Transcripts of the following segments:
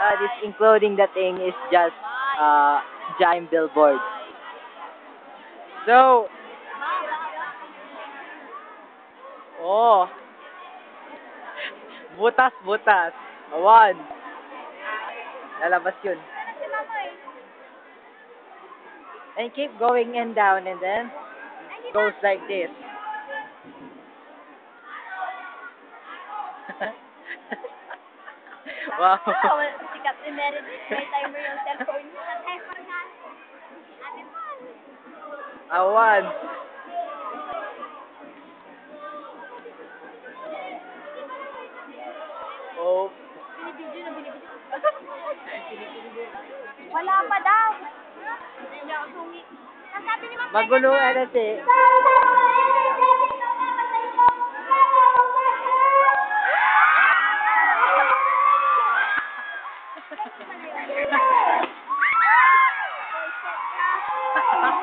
uh, this including the thing is just uh, giant billboard. So, oh, butas, butas. One. Lalabas yun. And keep going and down and then goes like this. Wow. Oh, si Captain Meredith, may timer yung cellphone niya. Timer na. Ate Juan. Awan. Oh. Binibidyo na binibidyo. Wala pa daw. Magulo ano si. Pushing,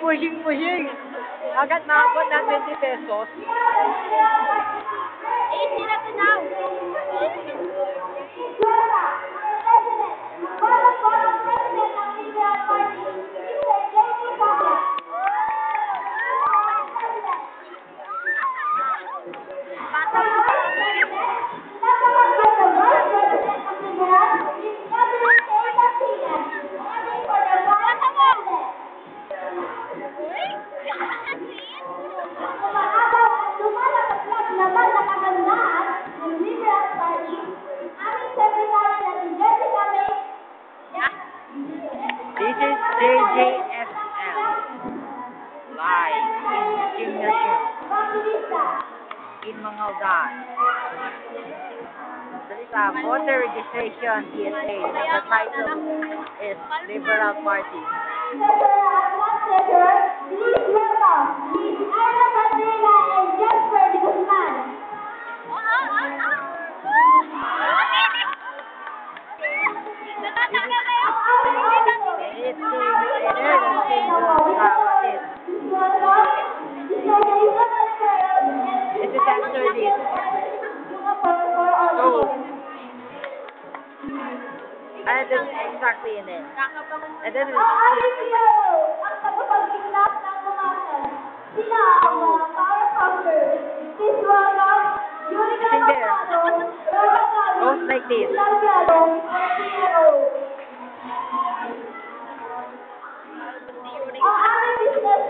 pushing, pushing. Agad nakakot ng 20 pesos. Eh, sila to daw. This is JJSL. Live in gymnasium in Mangaldan. A voter registration TSA. The title is Liberal Party. It's Single Kapatid. This this. So, ano din exactly in it? And then it's, goes like this. Oh, miss this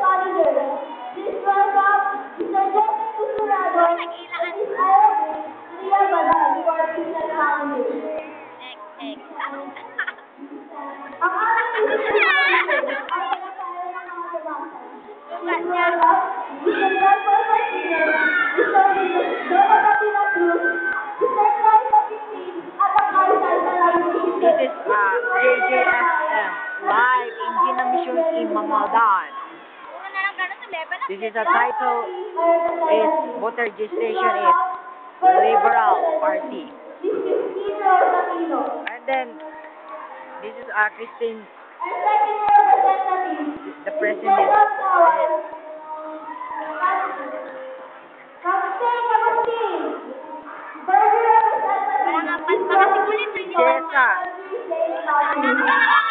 is uh, JJSM live in Ginamisyon in Mangaldan. This is a title is voter registration is Liberal Party. And then this is uh, Christine, the president. 我们